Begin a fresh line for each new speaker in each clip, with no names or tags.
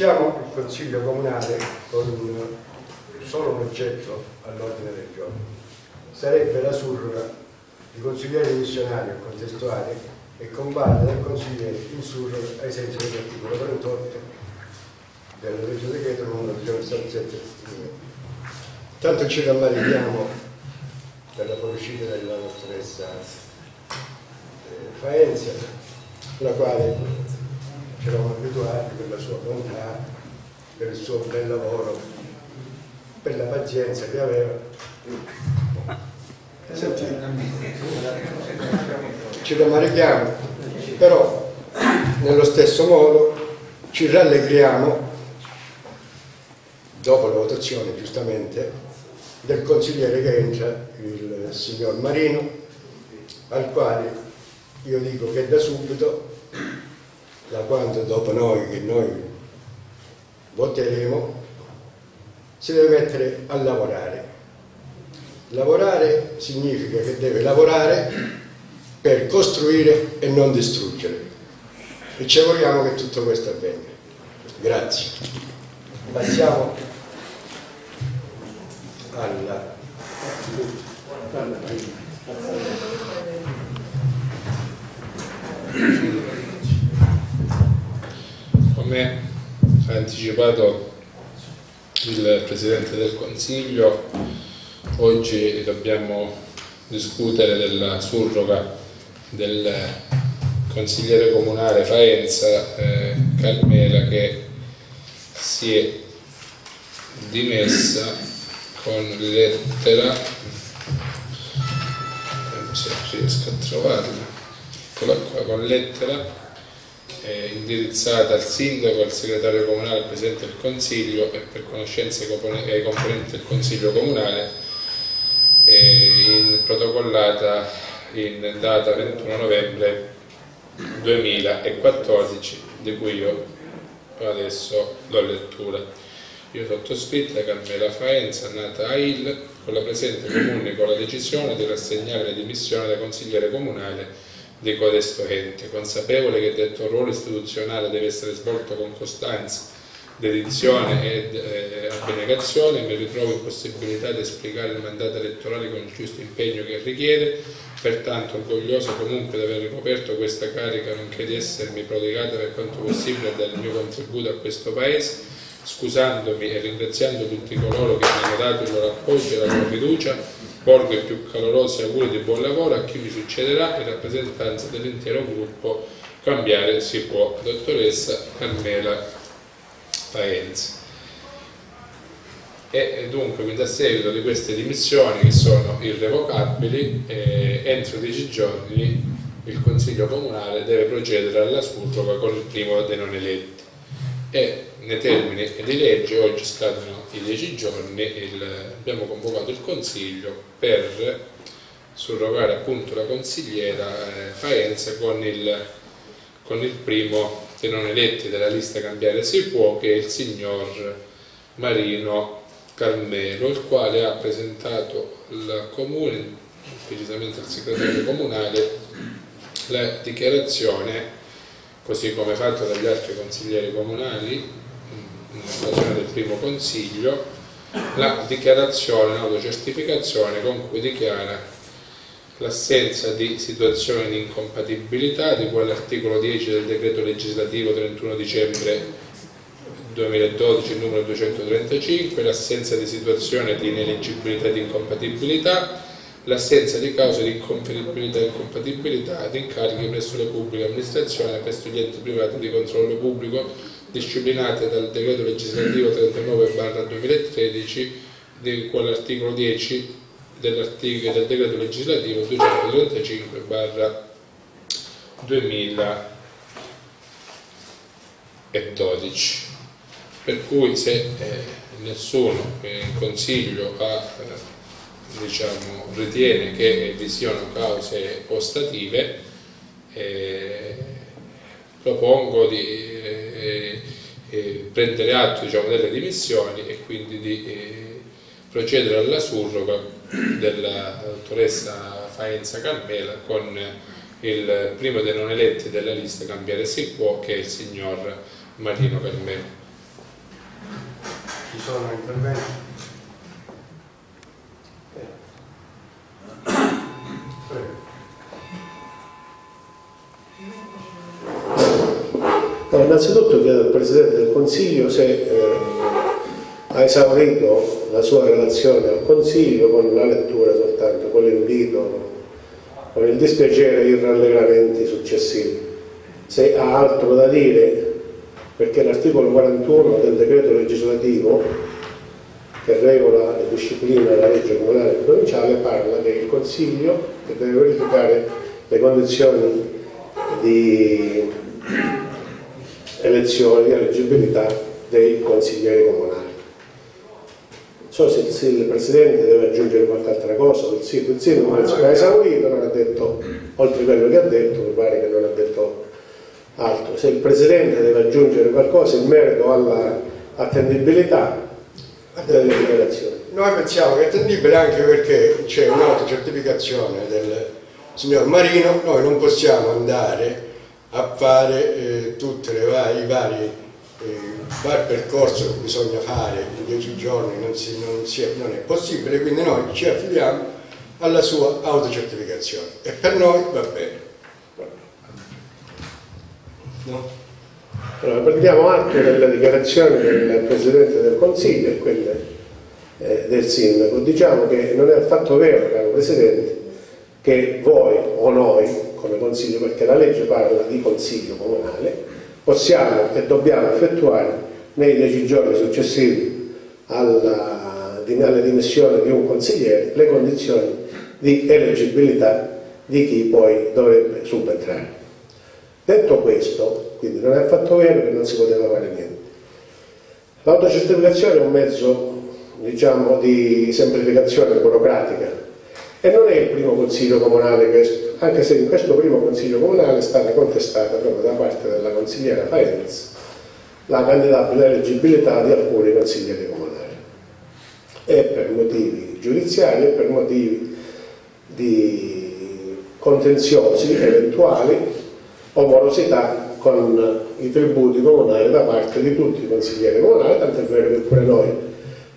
Iniziamo il Consiglio Comunale con solo un oggetto all'ordine del giorno. Sarebbe la surroga di consigliere missionario contestuale e convalida del consigliere in surroga ai sensi dell'articolo 38 della legge decreto numero 277. Tanto ci rammarichiamo per la fuoriuscita della dottoressa eh, Faenza, la quale ci eravamo abituati per la sua bontà, per il suo bel lavoro, per la pazienza che aveva. Ci rammarichiamo, però nello stesso modo ci rallegriamo, dopo la votazione giustamente, del consigliere che entra, il signor Marino, al quale io dico che da subito da quando dopo noi, che noi voteremo, si deve mettere a lavorare. Lavorare significa che deve lavorare per costruire e non distruggere. E ci auguriamo che tutto questo avvenga. Grazie. Passiamo alla...
Come ha anticipato il Presidente del Consiglio, oggi dobbiamo discutere della surroga del consigliere comunale Faenza eh, Calmela che si è dimessa con lettera. Se riesco a trovarla. Eccola qua con lettera eh, indirizzata al sindaco, al segretario comunale, al presidente del consiglio e per conoscenza ai componenti del consiglio comunale, eh, in, protocollata in data 21 novembre 2014, di cui io adesso do lettura. Io sottoscritta Carmela Faenza, nata a Il, con la presente comunico la decisione di rassegnare le dimissioni da consigliere comunale di codesto ente, consapevole che detto ruolo istituzionale deve essere svolto con costanza, dedizione ed eh, abnegazione, mi ritrovo in possibilità di esplicare il mandato elettorale con il giusto impegno che richiede, pertanto orgoglioso comunque di aver ricoperto questa carica, nonché di essermi prodigata per quanto possibile il mio contributo a questo Paese, scusandomi e ringraziando tutti coloro che mi hanno dato il loro appoggio e la loro fiducia, Porgo i più calorosi auguri di buon lavoro a chi mi succederà in rappresentanza dell'intero gruppo Cambiare si può, dottoressa Carmela Paenza. E dunque, quindi a seguito di queste dimissioni che sono irrevocabili, eh, entro dieci giorni il Consiglio Comunale deve procedere alla surroga con il primo dei non eletti. E nei termini di legge, oggi scadono i dieci giorni, il, abbiamo convocato il Consiglio per surrogare appunto la consigliera eh, Faenza con il, con il primo dei non eletti della lista Cambiare si può, che è il signor Marino Carmelo, il quale ha presentato al comune, precisamente al segretario comunale, la dichiarazione, così come fatto dagli altri consiglieri comunali, in occasione del primo consiglio la dichiarazione, l'autocertificazione con cui dichiara l'assenza di situazioni di incompatibilità di cui all'articolo 10 del decreto legislativo 31 dicembre 2012 numero 235, l'assenza di situazione di ineleggibilità e di incompatibilità, l'assenza di cause di incompatibilità e incompatibilità di incarichi presso le pubbliche amministrazioni, presso gli enti privati di controllo pubblico disciplinate dal decreto legislativo 39-2013 di quell'articolo 10 del decreto legislativo 235-2012 per cui se eh, nessuno in consiglio ha, eh, diciamo, ritiene che vi siano cause ostative eh, propongo di eh, eh, prendere atto diciamo, delle dimissioni e quindi di eh, procedere alla surroga della dottoressa Faenza Carmela con il primo dei non eletti della lista Cambiare si può che è il signor Marino Carmelo.
Ci sono interventi?
Innanzitutto chiedo al Presidente del Consiglio se eh, ha esaurito la sua relazione al Consiglio con la lettura soltanto, con l'invito, con il dispiacere e i rallegramenti successivi. Se ha altro da dire, perché l'articolo 41 del decreto legislativo che regola e disciplina la legge comunale e provinciale parla che il Consiglio che deve verificare le condizioni di elezioni di eleggibilità dei consiglieri comunali. Non so se, se il Presidente deve aggiungere qualche altra cosa, il Sindaco, il Sindaco penso che ha esaurito, non ha detto, oltre a quello che ha detto, mi pare che non ha detto altro. Se il Presidente deve aggiungere qualcosa in merito all'attendibilità delle dichiarazioni.
Noi pensiamo che è attendibile anche perché c'è un'autocertificazione del signor Marino, noi non possiamo andare a fare eh, tutti i vari, eh, percorso che bisogna fare in dieci giorni, non, si, non, si è, non è possibile, quindi noi ci affidiamo alla sua autocertificazione e per noi va bene. No?
Allora, prendiamo atto delle dichiarazioni del Presidente del Consiglio e quelle eh, del Sindaco. Diciamo che non è affatto vero, caro Presidente, che voi o noi come Consiglio, perché la legge parla di Consiglio comunale, possiamo e dobbiamo effettuare nei dieci giorni successivi alla, alle dimissioni di un consigliere le condizioni di eleggibilità di chi poi dovrebbe subentrare. Detto questo, quindi non è affatto vero che non si poteva fare niente. L'autocertificazione è un mezzo, diciamo, di semplificazione burocratica e non è il primo consiglio comunale che, anche se in questo primo consiglio comunale è stata contestata proprio da parte della consigliera Faenz la candidatabile eleggibilità di alcuni consiglieri comunali. E per motivi giudiziari e per motivi di contenziosi eventuali o morosità con i tributi comunali da parte di tutti i consiglieri comunali, tanto è vero che pure noi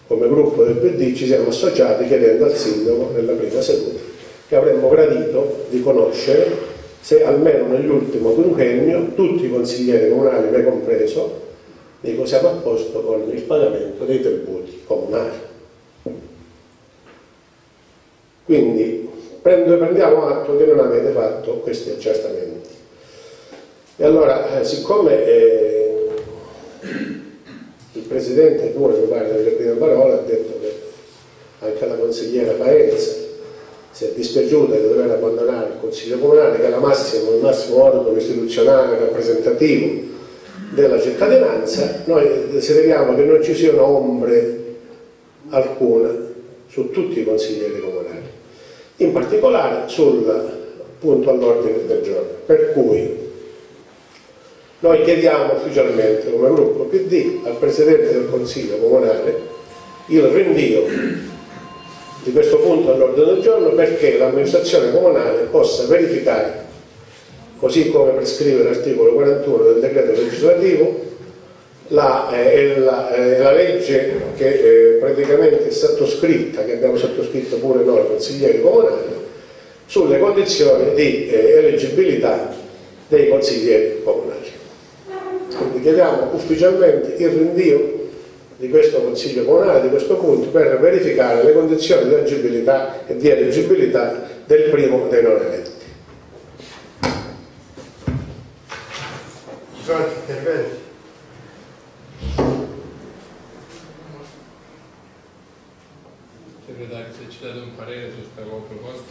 come gruppo del PD ci siamo associati chiedendo al sindaco nella prima seduta che avremmo gradito di conoscere se almeno nell'ultimo quinquennio tutti i consiglieri comunali, me compreso, dico siamo a posto con il pagamento dei tributi comunali. Quindi prendiamo atto che non avete fatto questi accertamenti. E allora, eh, siccome eh, il Presidente pure, mi pare, nelle prime ha detto che anche la consigliera Paenza si è dispiaciuta di dover abbandonare il Consiglio Comunale, che è massima, il massimo organo istituzionale rappresentativo della cittadinanza, noi desideriamo che non ci siano ombre alcune su tutti i consiglieri comunali, in particolare sul punto all'ordine del giorno. Per cui noi chiediamo ufficialmente come gruppo PD al Presidente del Consiglio Comunale il rinvio di questo punto all'ordine del giorno perché l'amministrazione comunale possa verificare, così come prescrive l'articolo 41 del decreto legislativo, la, eh, la, eh, la legge che eh, praticamente è sottoscritta, che abbiamo sottoscritto pure noi consiglieri comunali, sulle condizioni di eh, eleggibilità dei consiglieri comunali. Quindi chiediamo ufficialmente il rinvio di questo Consiglio Comunale, di questo punto, per verificare le condizioni di agibilità e di eleggibilità del primo dei non eletti.
Ci sono altri interventi?
Segretario, se ci date un parere su questa proposta.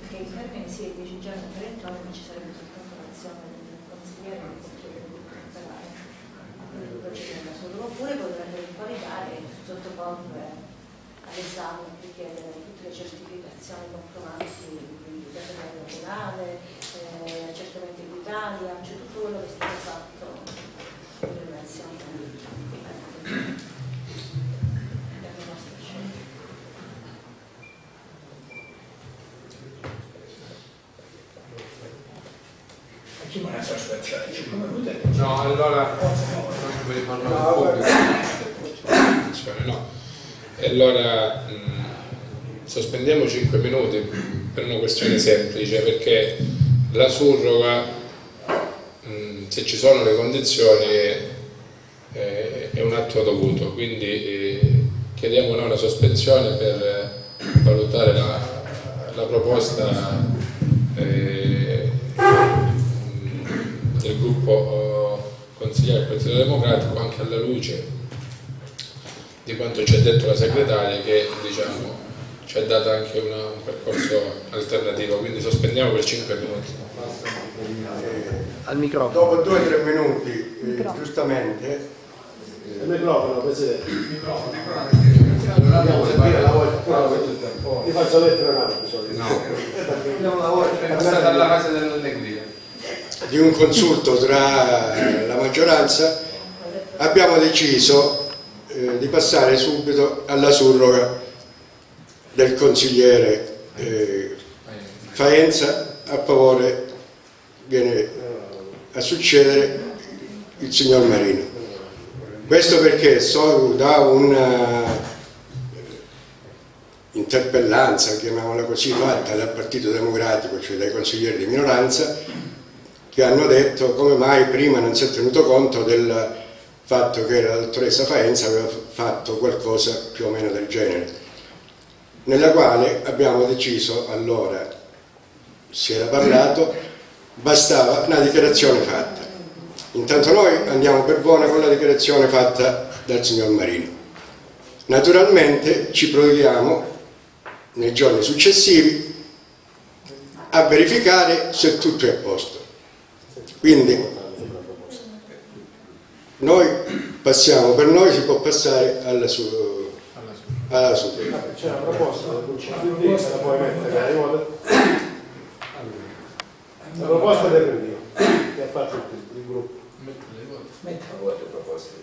Perché il termine sì è 10 giorni per entrare, ma ci sarebbe soltanto l'azione del consigliere che potrebbe operare. Quindi procedere da solo. Oppure potrebbe invalidare sottoporre all'esame di chiedere tutte le certificazioni comprovanti di territorio naturale, eh, accertamenti in Italia, cioè tutto quello che è stato fatto in relazione alle nostre scelte.
Facciamo una sospensione, 5 minuti.
No, allora Vuoi parlare un po' No. E allora mh, sospendiamo 5 minuti per una questione semplice, perché la surroga, mh, se ci sono le condizioni, è, è un atto dovuto, quindi eh, chiediamo noi una sospensione per valutare la, la proposta eh, del gruppo eh, consigliere del Partito Democratico anche alla luce di quanto ci ha detto la segretaria che diciamo, ci ha dato anche una, un percorso alternativo, quindi sospendiamo per 5 minuti.
Al microfono. Dopo 2-3 minuti, eh, giustamente...
Eh, il microfono, Presidente. Il microfono, ti faccio lettere un altro.
No. È stata alla fase dell'allegria.
Di un consulto tra la maggioranza abbiamo deciso eh, di passare subito alla surroga del consigliere eh, Faenza a favore viene a succedere il signor Marino. Questo perché so da una interpellanza, chiamiamola così, fatta dal Partito Democratico, cioè dai consiglieri di minoranza, che hanno detto come mai prima non si è tenuto conto del fatto che la dottoressa Faenza aveva fatto qualcosa più o meno del genere, nella quale abbiamo deciso allora, si era parlato, bastava una dichiarazione fatta. Intanto noi andiamo per buona con la dichiarazione fatta dal signor Marino. Naturalmente ci proviamo nei giorni successivi a verificare se tutto è a posto. Quindi noi passiamo, per noi si può passare alla sua alla sua.
C'è una proposta del CPD, la puoi mettere la proposta del rinvio che ha fatto il, il gruppo.
Metta a voto proposta.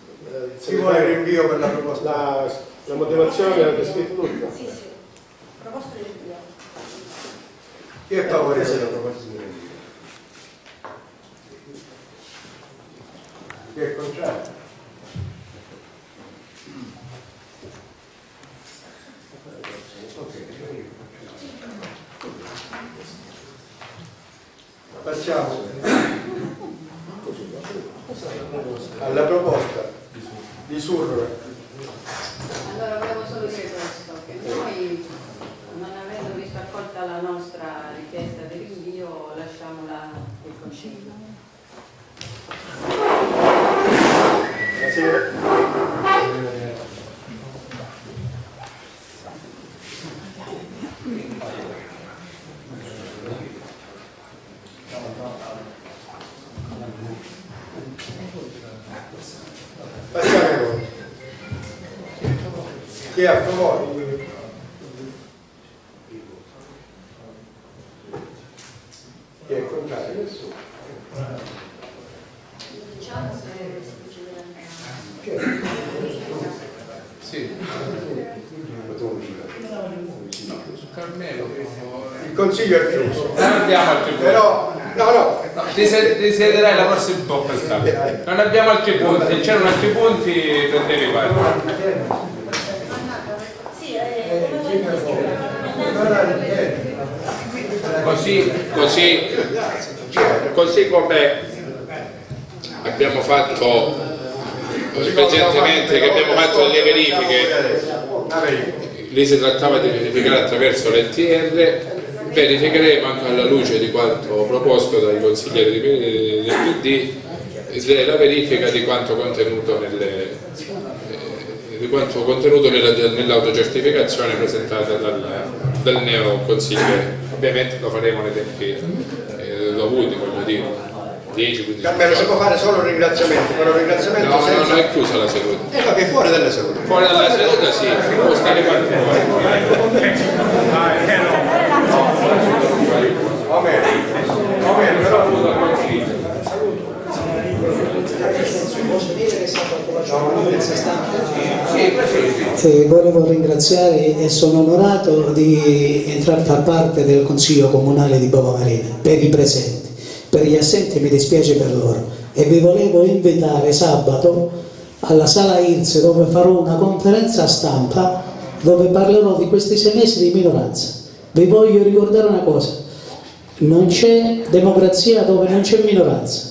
Chi vuole il rinvio per la proposta?
La, la motivazione l'avete scritto tutta?
Sì, sì. Proposta del rinvio.
Chi è favorevole alla proposta di Chi è contrario? Passiamo alla proposta di surroga.
Allora volevo solo dire questo, che noi non avendo visto accolta la nostra richiesta di rinvio lasciamola il Consiglio.
Passiamo Chi è a favore? Chi è contrario? Nessuno.
Diciamo se si procederà.
Sì. Carmelo.
Il consiglio è chiuso.
Non abbiamo altri punti.
Però, no, no,
Ti, se- ti siederai la prossima volta. Non abbiamo altri punti, se c'erano altri punti prendevi parte.
Eh,
Così, così, così come abbiamo fatto precedentemente, che abbiamo fatto delle verifiche, lì si trattava di verificare attraverso l'NTR, verificheremo anche alla luce di quanto proposto dai consiglieri del PD la verifica di quanto contenuto eh, nell'autocertificazione presentata dal, dal neo consigliere. Ovviamente lo faremo nei tempi eh, dovuti, voglio dire. 10-15
Carmelo, si può fare solo un ringraziamento, però un ringraziamento
No, no,
senza...
no, è chiusa la seduta.
Eh, ma che è fuori dalla seduta.
Fuori dalla seduta sì, può stare quanto vuoi.
Va bene, va bene, però...
Eh, volevo ringraziare e sono onorato di entrare a far parte del Consiglio Comunale di Bova Marina per i presenti. Per gli assenti mi dispiace per loro e vi volevo invitare sabato alla sala IRS dove farò una conferenza stampa dove parlerò di questi sei mesi di minoranza. Vi voglio ricordare una cosa, non c'è democrazia dove non c'è minoranza,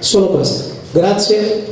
solo questo. Grazie.